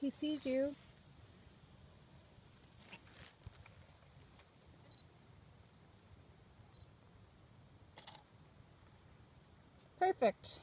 he sees you. Perfect.